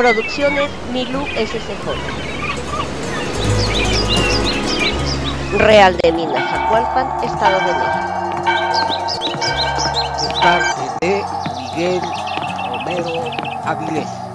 Producciones Milú SCJ. Real de Minas, Zacualpan, Estado de México. De parte de Miguel Romero Avilés.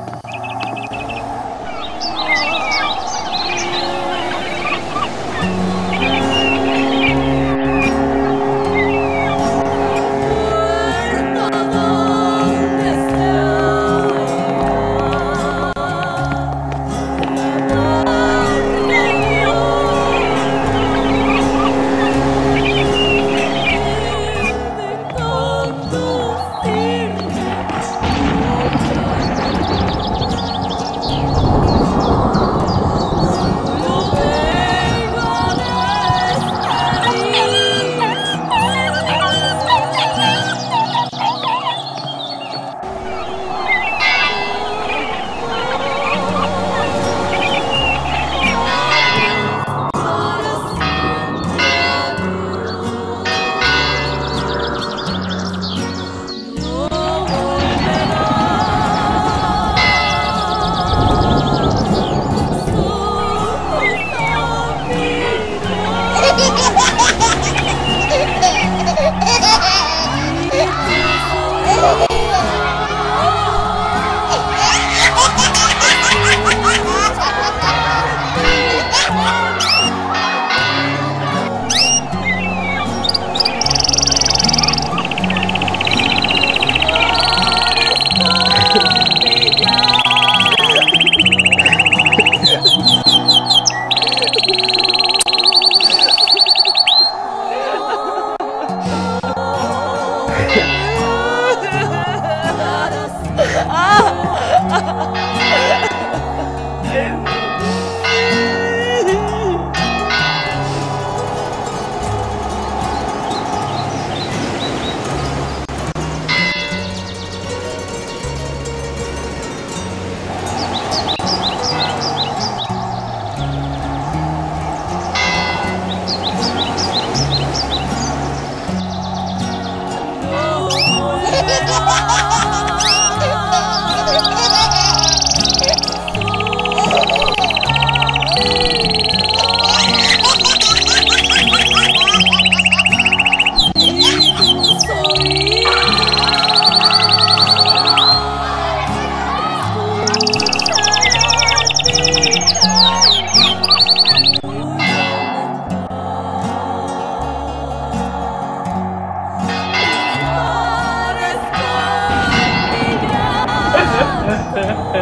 아!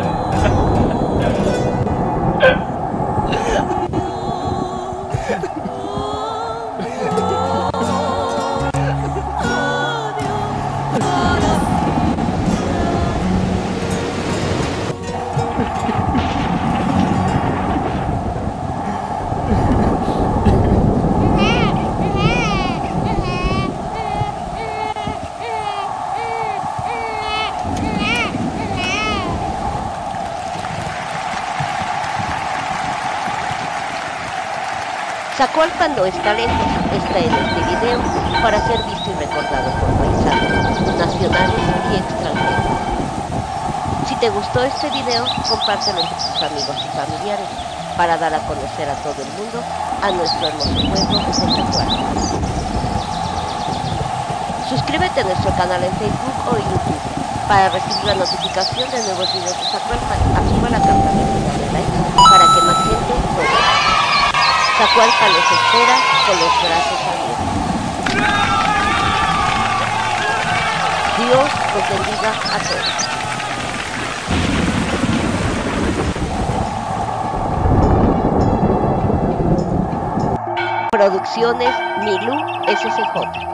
happen. Zacualpan no es talento, está en este video para ser visto y recordado por paisanos, nacionales y extranjeros. Si te gustó este video, compártelo entre tus amigos y familiares para dar a conocer a todo el mundo a nuestro hermoso pueblo de. Suscríbete a nuestro canal en Facebook o YouTube para recibir la notificación de nuevos videos de Zacualpan. Activa la campanita Zacualpan los espera con los brazos abiertos. Dios los bendiga a todos. Producciones Milú SCJ.